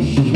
you.